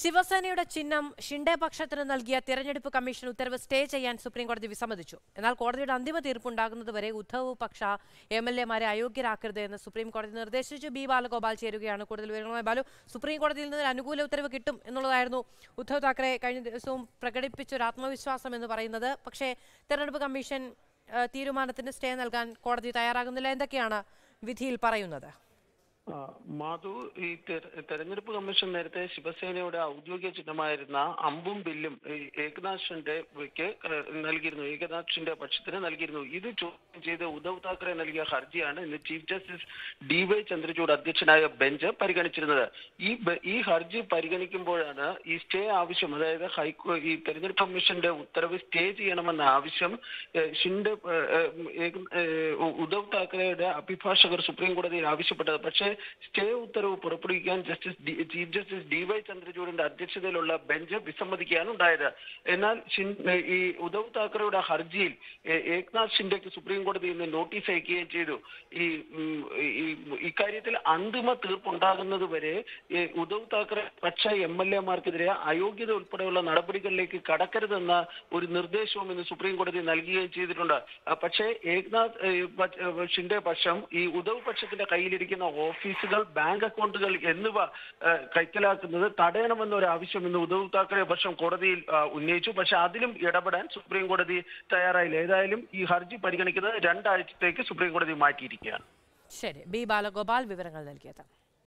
ശിവസേനയുടെ ചിഹ്നം ഷിൻഡെ പക്ഷത്തിന് നൽകിയ തിരഞ്ഞെടുപ്പ് കമ്മീഷൻ ഉത്തരവ് സ്റ്റേ ചെയ്യാൻ സുപ്രീംകോടതി വിസമ്മതിച്ചു. എന്നാൽ കോടതിയുടെ അന്തിമ തീർപ്പുണ്ടാകുന്നതുവരെ ഉദ്ധവ് പക്ഷ എം എൽ എമാരെ അയോഗ്യരാക്കരുത് എന്ന് സുപ്രീം കോടതി നിർദ്ദേശിച്ചു. ബി ബാലഗോപാൽ ചേരുകയാണ് കൂടുതൽ വിവരങ്ങളുമായി. ബാലു സുപ്രീംകോടതിയിൽ നിന്ന് അനുകൂല ഉത്തരവ് കിട്ടും എന്നുള്ളതായിരുന്നു ഉദ്ധവ് താക്കറെ കഴിഞ്ഞ ദിവസവും പ്രകടിപ്പിച്ച ഒരു ആത്മവിശ്വാസം എന്ന് പറയുന്നത്. പക്ഷേ തിരഞ്ഞെടുപ്പ് കമ്മീഷൻ തീരുമാനത്തിന് സ്റ്റേ നൽകാൻ കോടതി തയ്യാറാകുന്നില്ല. എന്തൊക്കെയാണ് വിധിയിൽ പറയുന്നത്? മാധു ഈ തെര- തെരഞ്ഞെടുപ്പ് കമ്മീഷൻ നേരത്തെ ശിവസേനയുടെ ഔദ്യോഗിക ചിഹ്നമായിരുന്ന അമ്പും ബില്ലും ഈ ഏകനാഥ് ഷിൻഡെക്ക് ഏഹ്, നൽകിയിരുന്നു. ഏകനാഥ് ഷിൻഡെ പക്ഷത്തിന് നൽകിയിരുന്നു. ഇത് ചോദ്യം ചെയ്ത് ഉദ്ധവ് താക്കറെ നൽകിയ ഹർജിയാണ് ഇന്ന് chief justice D Y Chandrachud അധ്യക്ഷനായ ബെഞ്ച് പരിഗണിച്ചിരുന്നത്. ഈ ഈ ഹർജി പരിഗണിക്കുമ്പോഴാണ് ഈ സ്റ്റേ ആവശ്യം അതായത് ഹൈക്കോ ഈ തെരഞ്ഞെടുപ്പ് കമ്മീഷന്റെ ഉത്തരവ് സ്റ്റേ ചെയ്യണമെന്ന ആവശ്യം ഷിൻഡെ ഉദ്ധവ് താക്കറെയുടെ അഭിഭാഷകർ സുപ്രീം കോടതിയിൽ ആവശ്യപ്പെട്ടത്. പക്ഷേ സ്റ്റേ ഉത്തരവ് പുറപ്പെടുവിക്കാൻ justice chief justice D Y ചന്ദ്രചൂഡിന്റെ അധ്യക്ഷതയിലുള്ള ബെഞ്ച് വിസമ്മതിക്കുകയാണ് ഉണ്ടായത് എന്നാൽ ഈ ഉദ്ധവ് താക്കറെയുടെ ഹർജിയിൽ ഏക്നാഥ് ഷിൻഡെക്ക് സുപ്രീം കോടതി ഇന്ന് നോട്ടീസ് അയക്കുകയും ചെയ്തു. ഈ ഇക്കാര്യത്തിൽ അന്തിമ തീർപ്പുണ്ടാകുന്നത് വരെ ഉദ്ധവ് താക്കറെ പക്ഷ എം എൽ എമാർക്കെതിരെ അയോഗ്യത ഉൾപ്പെടെയുള്ള നടപടികളിലേക്ക് കടക്കരുതെന്ന ഒരു നിർദ്ദേശവും ഇന്ന് സുപ്രീം കോടതി നൽകുകയും ചെയ്തിട്ടുണ്ട്. പക്ഷേ ഏക്നാഥ് ഷിൻഡെ പക്ഷം ഈ ഉദ്ധവ് പക്ഷത്തിന്റെ കയ്യിലിരിക്കുന്ന ഓഫീസുകൾ ബാങ്ക് അക്കൗണ്ടുകൾ എന്നിവ കൈക്കലാക്കുന്നത് തടയണമെന്ന ഒരു ആവശ്യം ഇന്ന് ഉദ്ധവ് താക്കറെ പക്ഷം കോടതിയിൽ ഉന്നയിച്ചു. പക്ഷെ അതിലും ഇടപെടാൻ സുപ്രീം കോടതി തയ്യാറായില്ല. ഏതായാലും ഈ ഹർജി പരിഗണിക്കുന്നത് രണ്ടാഴ്ചത്തേക്ക് സുപ്രീം കോടതി മാറ്റിയിരിക്കുകയാണ്. ശരി. ബി ബാലഗോപാൽ വിവരങ്ങൾ നൽകിയത്.